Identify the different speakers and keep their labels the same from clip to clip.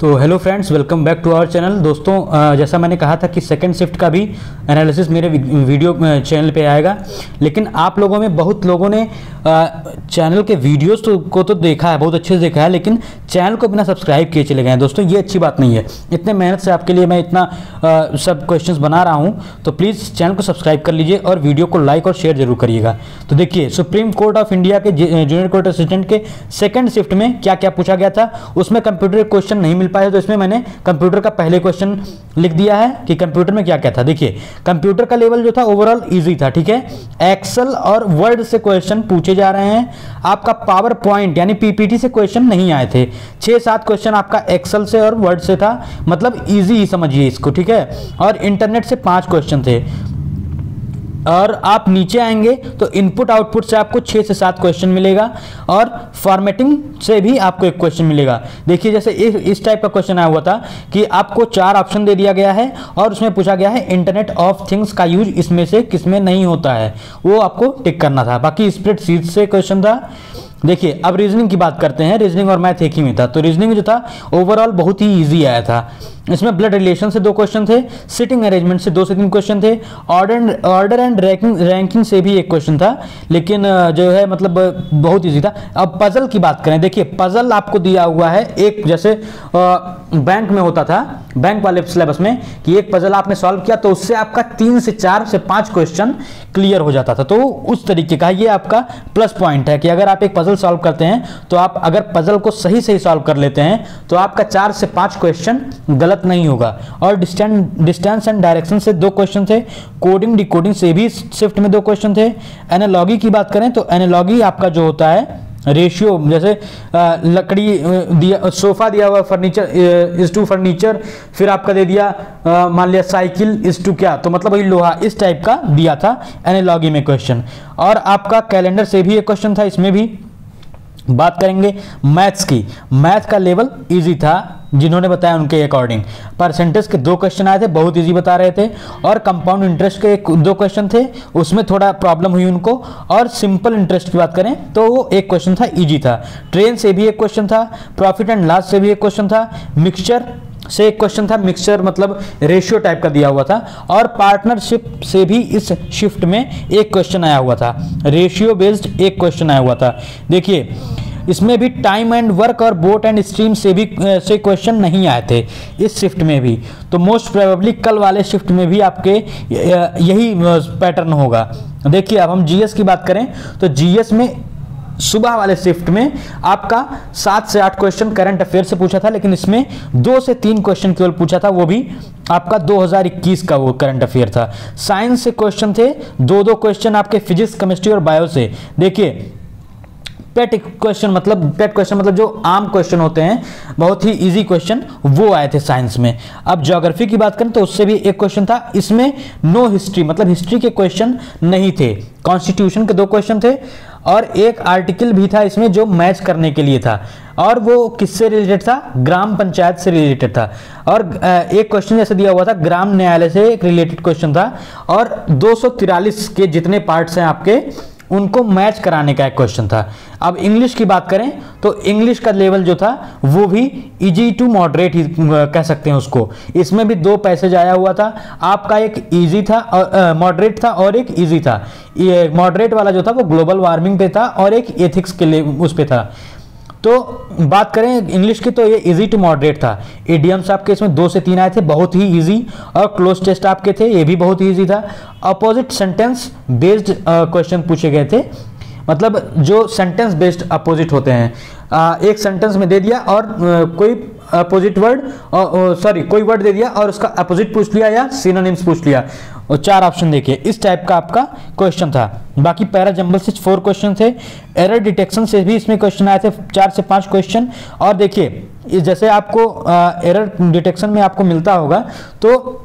Speaker 1: तो hello friends welcome back to our channel दोस्तों जैसा मैंने कहा था कि सेकंड शिफ्ट का भी एनालिसिस मेरे वीडियो चैनल पे आएगा। लेकिन आप लोगों में बहुत लोगों ने चैनल के वीडियोस तो, को तो देखा है बहुत अच्छे से देखा है लेकिन चैनल को बिना सब्सक्राइब किए चले गए हैं। दोस्तों ये अच्छी बात नहीं है। इतने मेहनत से आपके लिए मैं इतना अ, सब क्वेश्चन बना रहा हूँ। तो प्लीज़ चैनल को सब्सक्राइब कर लीजिए और वीडियो को लाइक और शेयर ज़रूर करिएगा। तो देखिए सुप्रीम कोर्ट ऑफ़ इंडिया के जूनियर कोर्ट असिस्टेंट के सेकेंड शिफ्ट में क्या क्या पूछा गया था? उसमें कंप्यूटर क्वेश्चन नहीं पाए तो इसमें मैंने कंप्यूटर का पहले क्वेश्चन लिख दिया है कि कंप्यूटर में क्या क्या था। देखिए, कंप्यूटर का लेवल जो था ओवरऑल इजी था, ठीक है? एक्सेल और वर्ड से क्वेश्चन पूछे जा रहे हैं। आपका पावर पॉइंट यानी पीपीटी से क्वेश्चन नहीं आए थे। छः सात क्वेश्चन आपका एक्सेल से और वर्ड से था। मतलब इजी ही समझिए इसको, ठीक है? और इंटरनेट से पाँच क्वेश्चन थे। और आप नीचे आएँगे तो इनपुट आउटपुट से आपको छः से सात क्वेश्चन मिलेगा और फॉर्मेटिंग से भी आपको एक क्वेश्चन मिलेगा। देखिए, जैसे इस इस टाइप का क्वेश्चन आया हुआ था कि आपको चार ऑप्शन दे दिया गया है और उसमें पूछा गया है इंटरनेट ऑफ़ थिंग्स का यूज़ इसमें से किसमें नहीं होता है। वो आपको टिक करना था। बाकी स्प्रेड सीट से क्वेश्चन था। देखिए, अब रीजनिंग की बात करते हैं। रीजनिंग और मैथ एक ही में था। तो रीजनिंग जो था ओवरऑल बहुत ही ईजी आया था। इसमें ब्लड रिलेशन से दो क्वेश्चन थे सिटिंग अरेंजमेंट से दो से तीन क्वेश्चन थे order order and ranking ranking से भी एक क्वेश्चन था, लेकिन जो है मतलब बहुत इजी था। अब पजल की बात करें, देखिए पजल आपको दिया हुआ है एक, जैसे बैंक में होता था बैंक वाले सिलेबस में, कि एक पजल आपने सॉल्व किया तो उससे आपका तीन से चार से पाँच क्वेश्चन क्लियर हो जाता था। तो उस तरीके का ये आपका प्लस पॉइंट है कि अगर आप एक पजल सॉल्व करते हैं तो आप अगर पजल को सही सही सॉल्व कर लेते हैं तो आपका चार से पाँच क्वेश्चन गलत नहीं होगा। और डिस्टेंस डिस्टेंस एंड डायरेक्शन से दो क्वेश्चन थे कोडिंग डिकोडिंग से भी शिफ्ट में दो क्वेश्चन थे एनालॉगी की बात करें तो एनालॉगी आपका जो होता है रेशियो जैसे लकड़ी दिया, सोफा दिया हुआ फर्नीचर इज़ टू फर्नीचर फिर आपका दे दिया मान लिया साइकिल इज़ टू क्या? तो मतलब वही लोहा, इस टाइप का दिया था एनालॉगी में क्वेश्चन और आपका कैलेंडर से भी एक क्वेश्चन था, इसमें भी बात करेंगे मैथ्स की। मैथ का लेवल इजी था। जिन्होंने बताया उनके अकॉर्डिंग परसेंटेज के दो क्वेश्चन आए थे, बहुत इजी बता रहे थे। और कंपाउंड इंटरेस्ट के दो क्वेश्चन थे, उसमें थोड़ा प्रॉब्लम हुई उनको। और सिंपल इंटरेस्ट की बात करें तो वो एक क्वेश्चन था इजी था। ट्रेन से भी एक क्वेश्चन था प्रॉफिट एंड लॉस से भी एक क्वेश्चन था मिक्सचर से एक क्वेश्चन था मिक्सचर मतलब रेशियो टाइप का दिया हुआ था। और पार्टनरशिप से भी इस शिफ्ट में एक क्वेश्चन आया हुआ था। रेशियो बेस्ड एक क्वेश्चन आया हुआ था। देखिए इसमें भी टाइम एंड वर्क और बोट एंड स्ट्रीम से भी से क्वेश्चन नहीं आए थे इस शिफ्ट में भी। तो मोस्ट प्रोबेबली कल वाले शिफ्ट में भी आपके यही पैटर्न होगा। देखिए, अब हम जीएस की बात करें तो जीएस में सुबह वाले शिफ्ट में आपका सात से आठ क्वेश्चन करंट अफेयर से पूछा था, लेकिन इसमें दो से तीन क्वेश्चन केवल पूछा था, वो भी आपका 2021 का वो करंट अफेयर था। साइंस से क्वेश्चन थे दो दो क्वेश्चन आपके फिजिक्स केमिस्ट्री और बायो से। देखिए पेट क्वेश्चन मतलब पेट क्वेश्चन मतलब जो आम क्वेश्चन होते हैं, बहुत ही इजी क्वेश्चन वो आए थे साइंस में। अब ज्योग्राफी की बात करें तो उससे भी एक क्वेश्चन था, इसमें नो हिस्ट्री मतलब हिस्ट्री के क्वेश्चन नहीं थे। कॉन्स्टिट्यूशन के दो क्वेश्चन थे, और एक आर्टिकल भी था इसमें जो मैच करने के लिए था। और वो किससे रिलेटेड था? ग्राम पंचायत से रिलेटेड था। और एक क्वेश्चन जैसे दिया हुआ था, ग्राम न्यायालय से एक रिलेटेड क्वेश्चन था। और 243 के जितने पार्ट्स हैं आपके उनको मैच कराने का एक क्वेश्चन था। अब इंग्लिश की बात करें तो इंग्लिश का लेवल जो था, वो भी इजी टू मॉडरेट ही कह सकते हैं उसको। इसमें भी दो पैसेज आया हुआ था। आपका एक इजी था मॉडरेट था और एक इजी था। मॉडरेट वाला जो था, वो ग्लोबल वार्मिंग पे था और एक एथिक्स के लिए उस पर था। तो बात करें इंग्लिश की तो ये इजी टू मॉडरेट था। एडियम्स आपके इसमें दो से तीन आए थे बहुत ही इजी और क्लोज टेस्ट आपके थे ये भी बहुत इजी था। अपोजिट सेंटेंस बेस्ड क्वेश्चन पूछे गए थे। मतलब जो सेंटेंस बेस्ड अपोजिट होते हैं आ, एक सेंटेंस में दे दिया और आ, कोई अपोजिट वर्ड सॉरी कोई वर्ड दे दिया और उसका अपोजिट पूछ लिया या सिनोनिम्स पूछ लिया। और चार ऑप्शन देखिए। इस टाइप का आपका क्वेश्चन था। बाकी पैरा जंबल से फोर क्वेश्चन थे। एरर डिटेक्शन से भी इसमें क्वेश्चन आए थे। चार से पाँच क्वेश्चन और देखिए जैसे आपको एरर डिटेक्शन में आपको मिलता होगा तो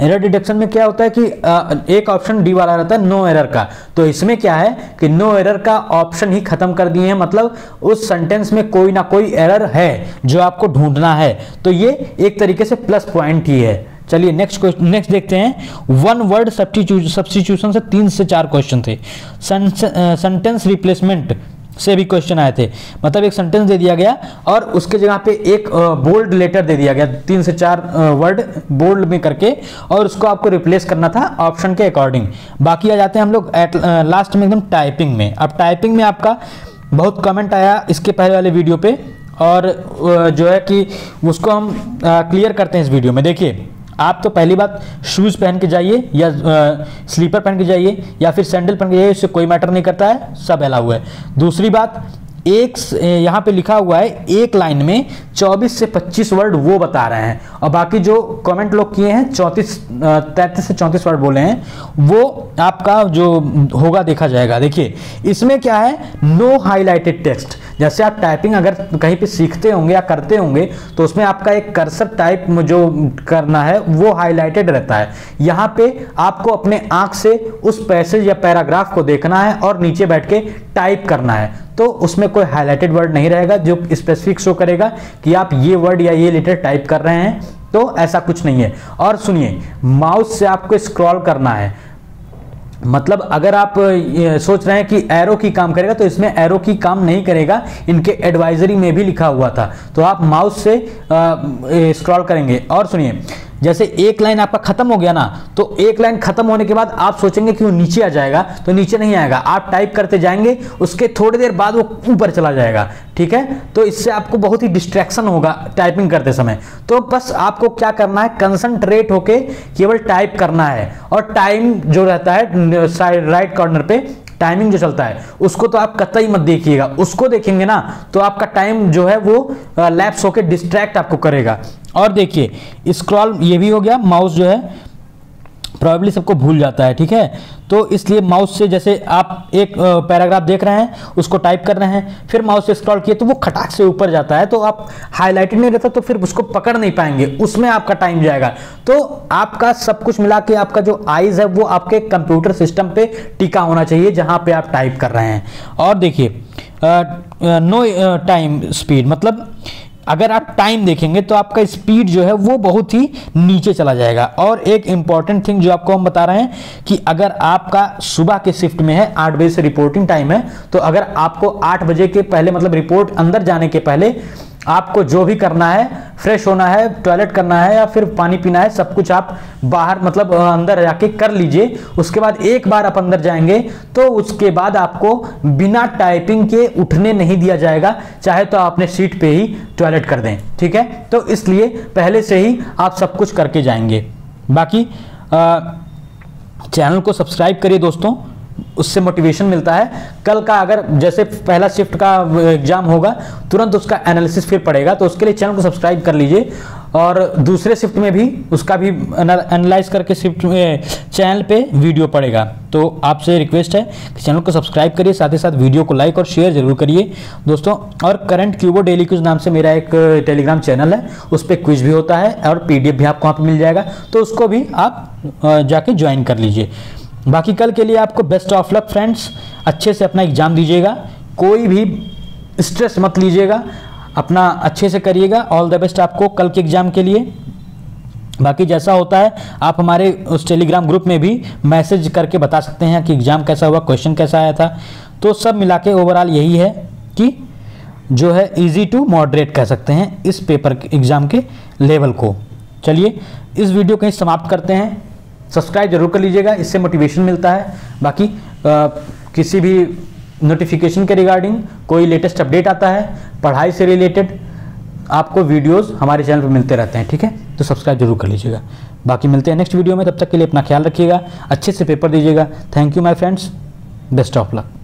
Speaker 1: एरर डिटेक्शन में क्या होता है कि अ, एक ऑप्शन डी वाला रहता है नो एरर का। तो इसमें क्या है कि नो एरर का ऑप्शन ही खत्म कर दिए हैं। मतलब उस सेंटेंस में कोई ना कोई एरर है जो आपको ढूंढना है। तो ये एक तरीके से प्लस पॉइंट ही है। चलिए नेक्स्ट क्वेश्चन नेक्स्ट देखते हैं। वन वर्ड सब्सटीट्यूशन से तीन से चार क्वेश्चन थे। सेंटेंस रिप्लेसमेंट से भी क्वेश्चन आए थे। मतलब एक सेंटेंस दे दिया गया और उसके जगह पे एक बोल्ड लेटर दे दिया गया। तीन से चार वर्ड बोल्ड में करके और उसको आपको रिप्लेस करना था ऑप्शन के अकॉर्डिंग बाकी आ जाते हैं हम लोग एट लास्ट में एकदम टाइपिंग में। अब टाइपिंग में आपका बहुत कमेंट आया इसके पहले वाले वीडियो पे और जो है कि उसको हम क्लियर करते हैं इस वीडियो में। देखिए। आप तो पहली बात शूज़ पहन के जाइए या स्लीपर पहन के जाइए या फिर सैंडल पहन के जाइए, इससे कोई मैटर नहीं करता है, सब अलाउ है। दूसरी बात एक यहाँ पे लिखा हुआ है, एक लाइन में 24 से 25 वर्ड वो बता रहे हैं। और बाकी जो कमेंट लोग किए हैं 34 33 से 34 वर्ड बोले हैं, वो आपका जो होगा देखा जाएगा। देखिए, इसमें क्या है? नो हाईलाइटेड टेक्स्ट जैसे आप टाइपिंग अगर कहीं पे सीखते होंगे या करते होंगे तो उसमें आपका एक कर्सर टाइप जो करना है, वो हाईलाइटेड रहता है। यहाँ पे आपको अपने आँख से उस पैसेज या पैराग्राफ को देखना है और नीचे बैठ के टाइप करना है। तो उसमें कोई हाईलाइटेड वर्ड नहीं रहेगा जो स्पेसिफिक शो करेगा कि आप ये वर्ड या ये लेटर टाइप कर रहे हैं। तो ऐसा कुछ नहीं है। और सुनिए माउस से आपको स्क्रॉल करना है। मतलब अगर आप सोच रहे हैं कि एरो की काम करेगा तो इसमें एरो की काम नहीं करेगा। इनके एडवाइजरी में भी लिखा हुआ था। तो आप माउस से स्क्रॉल करेंगे। और सुनिए जैसे एक लाइन आपका खत्म हो गया ना तो एक लाइन खत्म होने के बाद आप सोचेंगे कि वो नीचे आ जाएगा तो नीचे नहीं आएगा। आप टाइप करते जाएँगे, उसके थोड़ी देर बाद वो ऊपर चला जाएगा, ठीक है? तो इससे आपको बहुत ही डिस्ट्रैक्शन होगा टाइपिंग करते समय। तो बस आपको क्या करना है कंसंट्रेट होके केवल टाइप करना है। और टाइम जो रहता है राइट कॉर्नर पे टाइमिंग जो चलता है, उसको तो आप कतई मत देखिएगा। उसको देखेंगे ना तो आपका टाइम जो है वो लैप्स होकर डिस्ट्रैक्ट आपको करेगा। और देखिए स्क्रॉल ये भी हो गया माउस जो है प्रॉब्ली सबको भूल जाता है, ठीक है? तो इसलिए माउस से जैसे आप एक पैराग्राफ देख रहे हैं, उसको टाइप कर रहे हैं, फिर माउस से स्क्रॉल किए तो वो खटाक से ऊपर जाता है तो आप हाईलाइटेड नहीं रहता तो फिर उसको पकड़ नहीं पाएँगे, उसमें आपका टाइम जाएगा। तो आपका सब कुछ मिला के आपका जो आइज़ है, वो आपके कंप्यूटर सिस्टम पे टिका होना चाहिए, जहाँ पे आप टाइप कर रहे हैं। और देखिए नो टाइम स्पीड मतलब अगर आप टाइम देखेंगे तो आपका स्पीड जो है वो बहुत ही नीचे चला जाएगा। और एक इंपॉर्टेंट थिंग जो आपको हम बता रहे हैं कि अगर आपका सुबह के शिफ्ट में है, आठ बजे से रिपोर्टिंग टाइम है तो अगर आपको आठ बजे के पहले मतलब रिपोर्ट अंदर जाने के पहले आपको जो भी करना है फ्रेश होना है टॉयलेट करना है या फिर पानी पीना है सब कुछ आप बाहर मतलब अंदर जाके कर लीजिए। उसके बाद एक बार आप अंदर जाएँगे तो उसके बाद आपको बिना टाइपिंग के उठने नहीं दिया जाएगा। चाहे तो आप अपने सीट पे ही टॉयलेट कर दें ठीक है? तो इसलिए पहले से ही आप सब कुछ करके जाएँगे। बाकी अ, चैनल को सब्सक्राइब करिए दोस्तों। उससे मोटिवेशन मिलता है। कल का अगर जैसे पहला शिफ्ट का एग्ज़ाम होगा, तुरंत उसका एनालिसिस फिर पड़ेगा तो उसके लिए चैनल को सब्सक्राइब कर लीजिए। और दूसरे शिफ्ट में भी, उसका भी एनालाइज करके शिफ्ट चैनल पे वीडियो पड़ेगा। तो आपसे रिक्वेस्ट है कि चैनल को सब्सक्राइब करिए, साथ ही साथ वीडियो को लाइक और शेयर ज़रूर करिए। दोस्तों, और करंट क्यूबो डेली क्यूज नाम से मेरा एक टेलीग्राम चैनल है, उस पर क्विज भी होता है, और पीडीएफ भी आपको वहाँ पर मिल जाएगा। तो उसको भी आप जाके ज्वाइन कर लीजिए। बाकी कल के लिए आपको बेस्ट ऑफ़ लक फ्रेंड्स अच्छे से अपना एग्ज़ाम दीजिएगा. कोई भी स्ट्रेस मत लीजिएगा. अपना अच्छे से करिएगा. ऑल द बेस्ट आपको कल के एग्ज़ाम के लिए. बाकी जैसा होता है, आप हमारे उस टेलीग्राम ग्रुप में भी मैसेज करके बता सकते हैं कि एग्ज़ाम कैसा हुआ क्वेश्चन कैसा आया था. तो सब मिला के ओवरऑल यही है कि जो है इजी टू मॉडरेट कह सकते हैं इस पेपर एग्ज़ाम के लेवल को. चलिए, इस वीडियो को यहीं समाप्त करते हैं. सब्सक्राइब ज़रूर कर लीजिएगा इससे मोटिवेशन मिलता है। बाकी आ, किसी भी नोटिफिकेशन के रिगार्डिंग कोई लेटेस्ट अपडेट आता है पढ़ाई से रिलेटेड आपको वीडियोस हमारे चैनल पर मिलते रहते हैं ठीक है? तो सब्सक्राइब ज़रूर कर लीजिएगा। बाकी मिलते हैं नेक्स्ट वीडियो में तब तक के लिए अपना ख्याल रखिएगा अच्छे से पेपर दीजिएगा। Thank you my friends best of luck